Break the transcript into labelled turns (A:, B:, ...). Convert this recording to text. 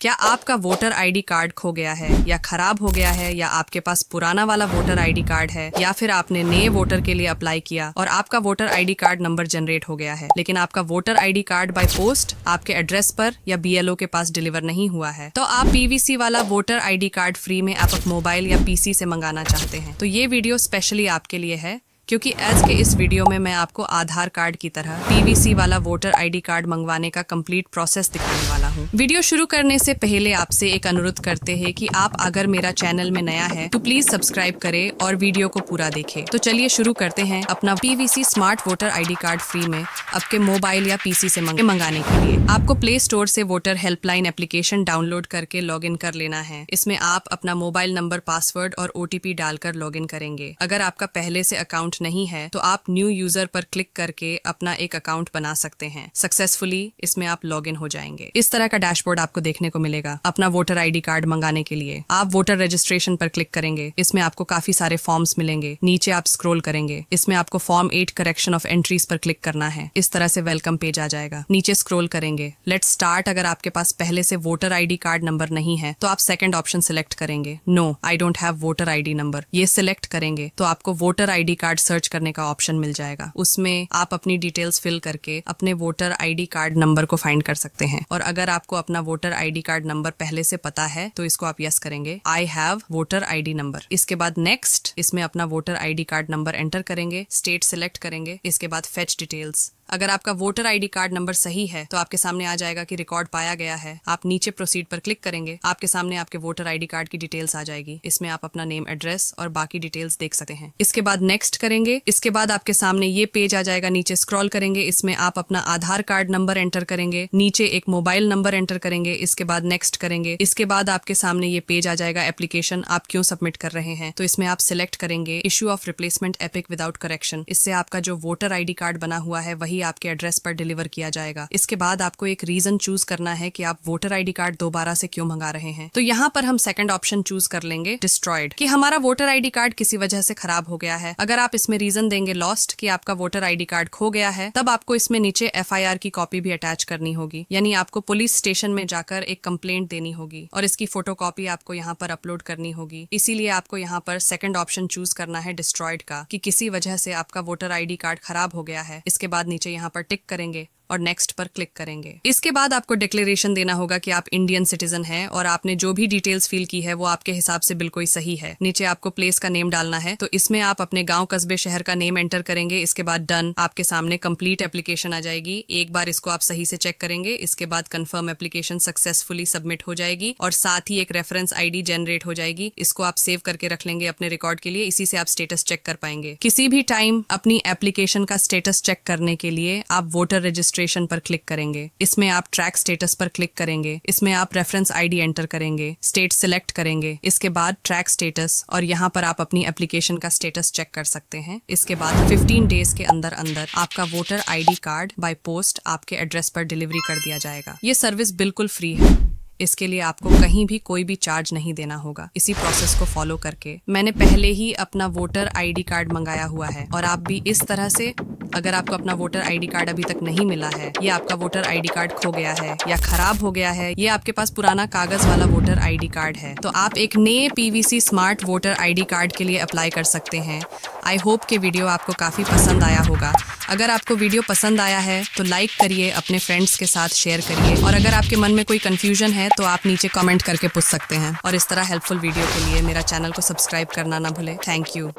A: क्या आपका voter ID card खो गया है, या खराब हो गया है, या आपके पास पुराना वाला वोटर आईडी कार्ड है, या फिर आपने नए वोटर के लिए अप्लाई किया और आपका voter ID card number generate हो गया है, लेकिन आपका voter ID card by post आपके एड्रेस पर या बीएलओ के पास डिलीवर नहीं हुआ है तो आप पीवीसी वाला वोटर आईडी कार्ड फ्री में आप मोबाइल या पीसी से मंगाना चाहते हैं। तो ये वीडियो स्पेशली आपके लिए है। क्योंकि एज के इस वीडियो में मैं आपको आधार कार्ड की तरह पीवीसी वाला वोटर आईडी कार्ड मंगवाने का कंप्लीट प्रोसेस दिखाने वाला हूँ। वीडियो शुरू करने से पहले आपसे एक अनुरोध करते हैं कि आप अगर मेरा चैनल में नया है तो प्लीज़ सब्सक्राइब करें और वीडियो को पूरा देखें। तो चलिए शुरू करते हैं अपना PVC smart voter ID card free में आपके मोबाइल या पीसी से मंगाने के लिए। आपको प्ले स्टोर से वोटर हेल्पलाइन एप्लीकेशन डाउनलोड करके लॉग कर लेना है। इसमें आप अपना मोबाइल नंबर पासवर्ड और ओटीपी डालकर लॉग करेंगे। अगर आपका पहले से अकाउंट नहीं है तो आप न्यू यूज़र पर क्लिक करके अपना एक अकाउंट बना सकते हैं। सक्सेसफुली इसमें आप लॉग हो जाएँगे। इस तरह का डैशबोर्ड आपको देखने को मिलेगा अपना वोटर आईडी कार्ड मंगाने के लिए। आप वोटर रजिस्ट्रेशन पर क्लिक करेंगे। इसमें आपको काफ़ी सारे फॉर्म्स मिलेंगे। नीचे आप स्क्रोल करेंगे। इसमें आपको form eight correction of entries पर क्लिक करना है। इस तरह से वेलकम पेज आ जाएगा। नीचे स्क्रोल करेंगे। लेट स्टार्ट अगर आपके पास पहले से वोटर आईडी कार्ड नंबर नहीं है तो आप सेकंड ऑप्शन सिलेक्ट करेंगे। No I don't have voter ID number ये सिलेक्ट करेंगे तो आपको वोटर आईडी कार्ड सर्च करने का ऑप्शन मिल जाएगा। उसमें आप अपनी डिटेल्स फिल करके अपने वोटर आईडी कार्ड नंबर को फाइंड कर सकते हैं। और अगर आपको अपना वोटर आईडी कार्ड नंबर पहले से पता है तो इसको आप यस करेंगे। I have voter ID number इसके बाद नेक्स्ट इसमें अपना voter ID card number enter करेंगे। स्टेट सिलेक्ट करेंगे। इसके बाद फेच डिटेल्स अगर आपका वोटर आईडी कार्ड नंबर सही है तो आपके सामने आ जाएगा कि रिकॉर्ड पाया गया है। आप नीचे प्रोसीड पर क्लिक करेंगे, आपके सामने आपके वोटर आईडी कार्ड की डिटेल्स आ जाएगी। इसमें आप अपना नेम, एड्रेस और बाकी डिटेल्स देख सकते हैं। इसके बाद नेक्स्ट करेंगे। इसके बाद आपके सामने ये पेज आ जाएगा, नीचे स्क्रॉल करेंगे। इसमें आप अपना आधार कार्ड नंबर एंटर करेंगे, नीचे एक मोबाइल नंबर एंटर करेंगे। इसके बाद नेक्स्ट करेंगे। इसके बाद आपके सामने ये पेज आ जाएगा, एप्लीकेशन आप क्यों सबमिट कर रहे हैं? तो इसमें आप सिलेक्ट करेंगे issue of replacement EPIC without correction इससे आपका जो वोटर आईडी कार्ड बना हुआ है, वही आपके एड्रेस पर डिलीवर किया जाएगा। इसके बाद आपको एक रीजन चूज़ करना है कि आप वोटर आईडी कार्ड दोबारा से क्यों मंगा रहे हैं। तो यहाँ पर हम सेकंड ऑप्शन चूज़ कर लेंगे डिस्ट्रॉयड कि हमारा वोटर आईडी कार्ड किसी वजह से खराब हो गया है। अगर आप इसमें रीजन देंगे लॉस्ट कि आपका वोटर आईडी कार्ड खो गया है, तब आपको इसमें नीचे एफ़ की कॉपी भी अटैच करनी होगी। यानी आपको पुलिस स्टेशन में जाकर एक कंप्लेंट देनी होगी और इसकी फ़ोटो आपको यहाँ पर अपलोड करनी होगी। इसीलिए आपको यहाँ पर सेकंड ऑप्शन चूज़ करना है डिस्ट्रॉयड का, कि किसी वजह से आपका वोटर आईडी कार्ड खराब हो गया है। इसके बाद नीचे यहाँ पर टिक करेंगे। और नेक्स्ट पर क्लिक करेंगे। इसके बाद आपको डिक्लेरेशन देना होगा कि आप इंडियन सिटीजन हैं और आपने जो भी डिटेल्स फिल की है वो आपके हिसाब से बिल्कुल सही है। नीचे आपको प्लेस का नेम डालना है तो इसमें आप अपने गाँव कस्बे शहर का नेम एंटर करेंगे, इसके बाद डन आपके सामने कंप्लीट एप्लीकेशन आ जाएगी। एक बार इसको आप सही से चेक करेंगे, इसके बाद कन्फर्म एप्लीकेशन सक्सेसफुली सबमिट हो जाएगी और साथ ही एक रेफरेंस आईडी जनरेट हो जाएगी। इसको आप सेव करके रख लेंगे अपने रिकॉर्ड के लिए, इसी से आप स्टेटस चेक कर पाएँगे। किसी भी टाइम अपनी एप्लीकेशन का स्टेटस चेक करने के लिए आप वोटर रजिस्ट्रेशन रजिस्ट्रेशन पर क्लिक करेंगे। इसमें आप ट्रैक स्टेटस पर क्लिक करेंगे। इसमें आप रेफरेंस आईडी एंटर करेंगे। स्टेट सिलेक्ट करेंगे। इसके बाद ट्रैक स्टेटस और यहाँ पर आप अपनी एप्लीकेशन का स्टेटस चेक कर सकते हैं। इसके बाद 15 डेज़ के अंदर अंदर आपका voter ID card by post आपके एड्रेस पर डिलीवरी कर दिया जाएगा। ये सर्विस बिल्कुल फ्री है। इसके लिए आपको कहीं भी कोई भी चार्ज नहीं देना होगा। इसी प्रोसेस को फॉलो करके। मैंने पहले ही अपना वोटर आईडी कार्ड मंगाया हुआ है और आप भी इस तरह से अगर आपको अपना वोटर आईडी कार्ड अभी तक नहीं मिला है, या आपका वोटर आईडी कार्ड खो गया है या खराब हो गया है, या आपके पास पुराना कागज़ वाला वोटर आईडी कार्ड है तो आप एक नए PVC smart voter ID card के लिए अप्लाई कर सकते हैं। आई होप के वीडियो आपको काफ़ी पसंद आया होगा। अगर आपको वीडियो पसंद आया है तो लाइक करिए, अपने फ्रेंड्स के साथ शेयर करिए। और अगर आपके मन में कोई कंफ्यूजन है तो आप नीचे कमेंट करके पूछ सकते हैं। और इस तरह हेल्पफुल वीडियो के लिए मेरा चैनल को सब्सक्राइब करना ना भूले। Thank you